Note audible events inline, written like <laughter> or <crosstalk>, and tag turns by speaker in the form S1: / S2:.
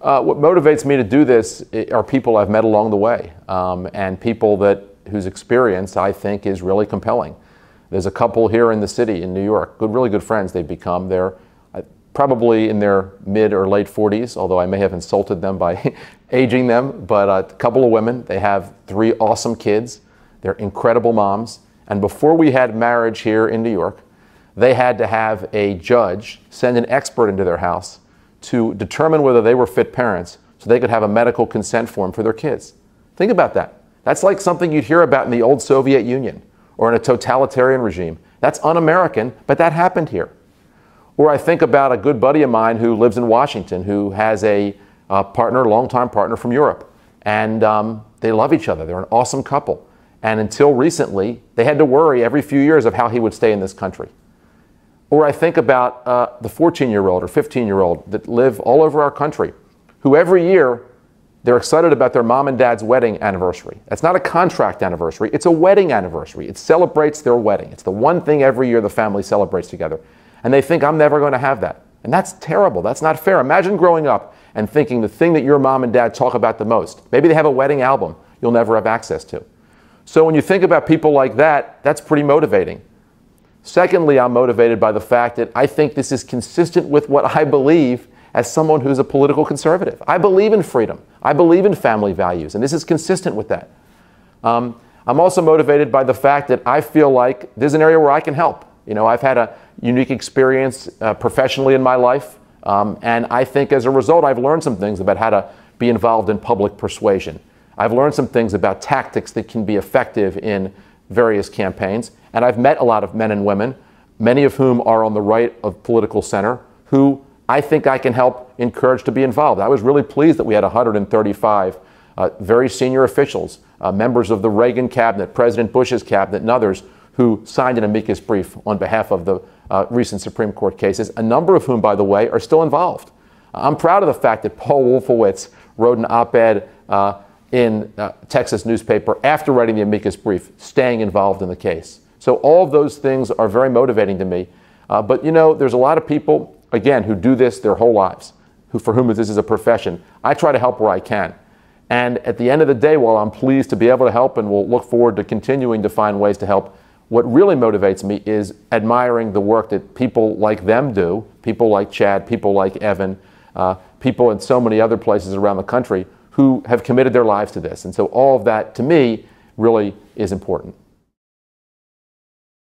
S1: Uh, what motivates me to do this are people I've met along the way, um, and people that whose experience I think is really compelling. There's a couple here in the city in New York, good, really good friends they've become. They're uh, probably in their mid or late 40s, although I may have insulted them by <laughs> aging them. But a couple of women, they have three awesome kids. They're incredible moms. And before we had marriage here in New York, they had to have a judge send an expert into their house to determine whether they were fit parents so they could have a medical consent form for their kids. Think about that. That's like something you'd hear about in the old Soviet Union or in a totalitarian regime. That's un American, but that happened here. Or I think about a good buddy of mine who lives in Washington who has a, a partner, longtime partner from Europe. And um, they love each other. They're an awesome couple. And until recently, they had to worry every few years of how he would stay in this country. Or I think about uh, the 14 year old or 15 year old that live all over our country, who every year they're excited about their mom and dad's wedding anniversary. It's not a contract anniversary, it's a wedding anniversary. It celebrates their wedding. It's the one thing every year the family celebrates together. And they think, I'm never going to have that. And that's terrible. That's not fair. Imagine growing up and thinking the thing that your mom and dad talk about the most, maybe they have a wedding album you'll never have access to. So when you think about people like that, that's pretty motivating. Secondly, I'm motivated by the fact that I think this is consistent with what I believe as someone who's a political conservative. I believe in freedom. I believe in family values, and this is consistent with that. Um, I'm also motivated by the fact that I feel like there's an area where I can help. You know, I've had a unique experience uh, professionally in my life, um, and I think as a result, I've learned some things about how to be involved in public persuasion. I've learned some things about tactics that can be effective in various campaigns. And I've met a lot of men and women, many of whom are on the right of political center, who I think I can help encourage to be involved. I was really pleased that we had 135 uh, very senior officials, uh, members of the Reagan cabinet, President Bush's cabinet, and others who signed an amicus brief on behalf of the uh, recent Supreme Court cases, a number of whom, by the way, are still involved. I'm proud of the fact that Paul Wolfowitz wrote an op ed uh, in a uh, Texas newspaper after writing the amicus brief, staying involved in the case. So all of those things are very motivating to me. Uh, but you know, there's a lot of people, again, who do this their whole lives, who for whom this is a profession. I try to help where I can. And at the end of the day, while I'm pleased to be able to help and will look forward to continuing to find ways to help, what really motivates me is admiring the work that people like them do, people like Chad, people like Evan, uh, people in so many other places around the country who have committed their lives to this. And so all of that, to me, really is important.